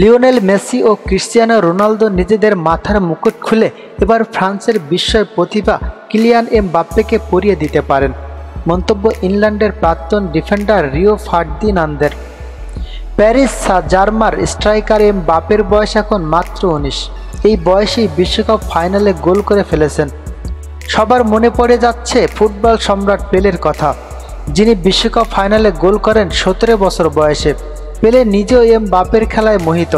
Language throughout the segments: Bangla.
লিওনেল মেসি ও ক্রিশ্চিয়ানো রোনালদো নিজেদের মাথার মুকুট খুলে এবার ফ্রান্সের বিস্ময় প্রতিভা কিলিয়ান এম বাপ্পেকে পরিয়ে দিতে পারেন। মন্তব্য ইংল্যান্ডের প্রাক্তন ডিফেন্ডার রিও ফার্দিনান্দের। প্যারিস জার্মার স্ট্রাইকার এম বাপের বয়স এখন মাত্র উনিশ। এই বয়সেই বিশ্বকাপ ফাইনালে গোল করে ফেলেছেন। সবার মনে পড়ে যাচ্ছে ফুটবল সম্রাট পেলের কথা, যিনি বিশ্বকাপ ফাইনালে গোল করেন সতেরো বছর বয়সে। পেলে নিজেও এম বাপের খেলায় মোহিত।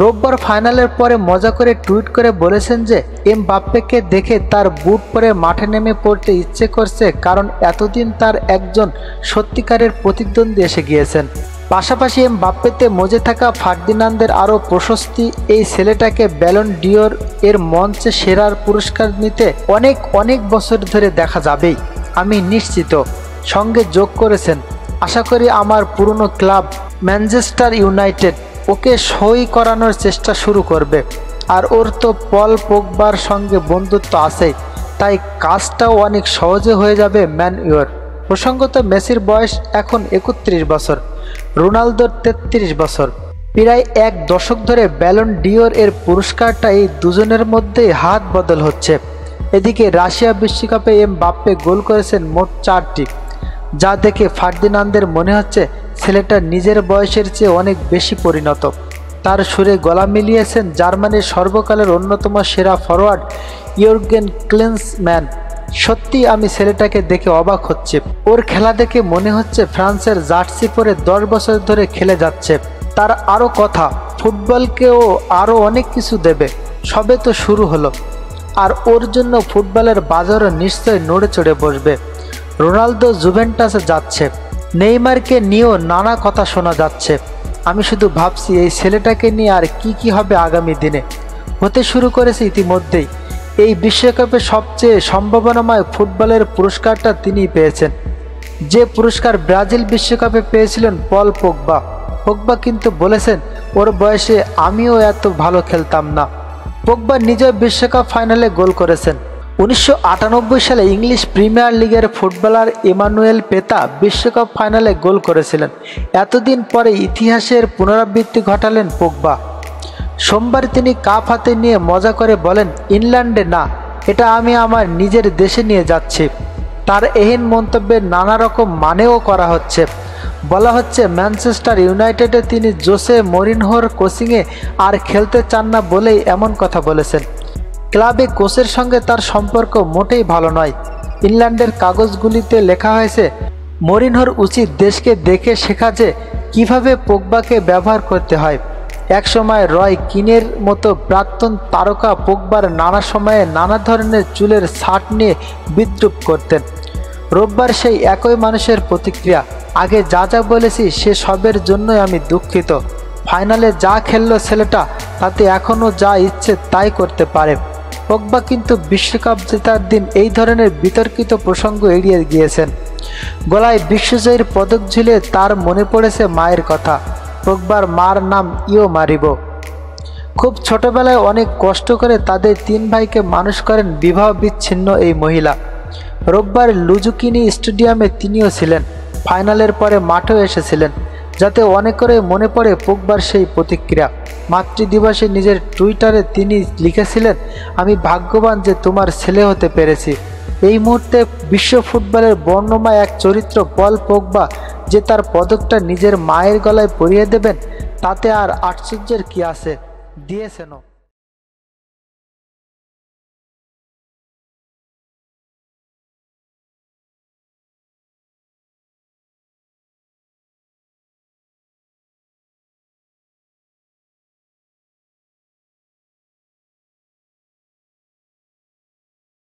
রোববার ফাইনালের পরে মজা করে টুইট করে বলেছেন যে, এম বাপ্পেকে দেখে তার বুট পরে মাঠে নেমে পড়তে ইচ্ছে করছে কারণ এতদিন তার একজন সত্যিকারের প্রতিদ্বন্দ্বী এসে গিয়েছেন। পাশাপাশি এম বাপ্পেতে মজে থাকা ফার্দিনান্দের আরও প্রশস্তি, এই ছেলেটাকে ব্যালন ডিওর এর মঞ্চে সেরার পুরস্কার নিতে অনেক অনেক বছর ধরে দেখা যাবেই। আমি নিশ্চিত, সঙ্গে যোগ করেছেন আশা করি আমার পুরনো ক্লাব ম্যানচেস্টার ইউনাইটেড ওকে সই করানোর চেষ্টা শুরু করবে। আর ওর তো পল পোকবার সঙ্গে বন্ধুত্ব আছেই তাই কাজটাও অনেক সহজে হয়ে যাবে ম্যান ইউর। প্রসঙ্গত মেসির বয়স এখন একত্রিশ বছর, রোনালদোর তেত্রিশ বছর। প্রায় এক দশক ধরে ব্যালন ডিওর এর পুরস্কারটা এই দুজনের মধ্যেই হাত বদল হচ্ছে। এদিকে রাশিয়া বিশ্বকাপে এম বাপ্পে গোল করেছেন মোট চারটি। যা দেখে ফার্দিনান্দের মনে হচ্ছে ছেলেটা নিজের বয়সের চেয়ে অনেক বেশি পরিণত। তার সুরে গলা মিলিয়েছেন জার্মানির সর্বকালের অন্যতম সেরা ফরওয়ার্ড ইয়র্গেন ক্লেন্সম্যান। সত্যি আমি ছেলেটাকে দেখে অবাক হচ্ছে। ওর খেলা দেখে মনে হচ্ছে ফ্রান্সের জার্সি পরে দশ বছর ধরে খেলে যাচ্ছে। তার আরও কথা, ফুটবলকেও আরও অনেক কিছু দেবে। সবে তো শুরু হলো। আর ওর জন্য ফুটবলের বাজারও নিশ্চয় নড়ে চড়ে বসবে। রোনালদো জুভেন্টাসে যাচ্ছে। নেইমারকে নিয়েও নানা কথা শোনা যাচ্ছে। আমি শুধু ভাবছি, এই ছেলেটাকে নিয়ে আর কি কি হবে আগামী দিনে? হতে শুরু করেছে ইতিমধ্যেই। এই বিশ্বকাপে সবচেয়ে সম্ভাবনাময় ফুটবলের পুরস্কারটা তিনি পেয়েছেন। যে পুরস্কার ব্রাজিল বিশ্বকাপে পেয়েছিলেন পল পোকবা পোকবা কিন্তু বলেছেন, ওর বয়সে আমিও এত ভালো খেলতাম না। পোকবা নিজেও বিশ্বকাপ ফাইনালে গোল করেছেন। উনিশশো আটানব্বই সালে ইংলিশ প্রিমিয়ার লিগের ফুটবলার ইমানুয়েল পেতা বিশ্বকাপ ফাইনালে গোল করেছিলেন। এতদিন পরে ইতিহাসের পুনরাবৃত্তি ঘটালেন পোকবা সোমবার তিনি কাপ হাতে নিয়ে মজা করে বলেন, ইংল্যান্ডে না, এটা আমি আমার নিজের দেশে নিয়ে যাচ্ছি। তার এহেন মন্তব্যের নানা রকম মানেও করা হচ্ছে। বলা হচ্ছে, ম্যানচেস্টার ইউনাইটেডে তিনি জোসে মরিনহোর কোচিংয়ে আর খেলতে চান না বলেই এমন কথা বলেছেন। ক্লাবে কোচের সঙ্গে তার সম্পর্ক মোটেই ভালো নয়। ইংল্যান্ডের কাগজগুলিতে লেখা হয়েছে, মরিনহোর উচিত দেশকে দেখে শেখা যে কীভাবে পোকবাকে ব্যবহার করতে হয়। একসময় রয় কিনের মতো প্রাক্তন তারকা পোকবার নানা সময়ে নানা ধরনের চুলের ছাট নিয়ে বিদ্রুপ করতেন। রোববার সেই একই মানুষের প্রতিক্রিয়া, আগে যা যা বলেছি সে সবের জন্যই আমি দুঃখিত। ফাইনালে যা খেললো ছেলেটা, তাতে এখনও যা ইচ্ছে তাই করতে পারে। পগবা কিন্তু বিশ্বকাপ জেতার দিন এই ধরনের বিতর্কিত প্রসঙ্গ এড়িয়ে গিয়েছেন। গলায় বিশ্বজয়ীর পদক ঝুলে তার মনে পড়েছে মায়ের কথা। পগবার মার নাম ইও মারিব। খুব ছোটবেলায় অনেক কষ্ট করে তাদের তিন ভাইকে মানুষ করেন বিবাহ বিচ্ছিন্ন এই মহিলা। রোববার লুজুকিনি স্টেডিয়ামে তিনিও ছিলেন। ফাইনালের পরে মাঠেও এসেছিলেন। যাতে অনেক করে মনে পড়ে পোকবার সেই প্রতিক্রিয়া। মাতৃদিবসে নিজের টুইটারে তিনি লিখেছিলেন, আমি ভাগ্যবান যে তোমার ছেলে হতে পেরেছি। এই মুহূর্তে বিশ্ব ফুটবলের বর্ণময় এক চরিত্র পল পোকবা যে তার পদকটা নিজের মায়ের গলায় পরিয়ে দেবেন, তাতে আর আশ্চর্যের কি আছে, দিয়েছেনও।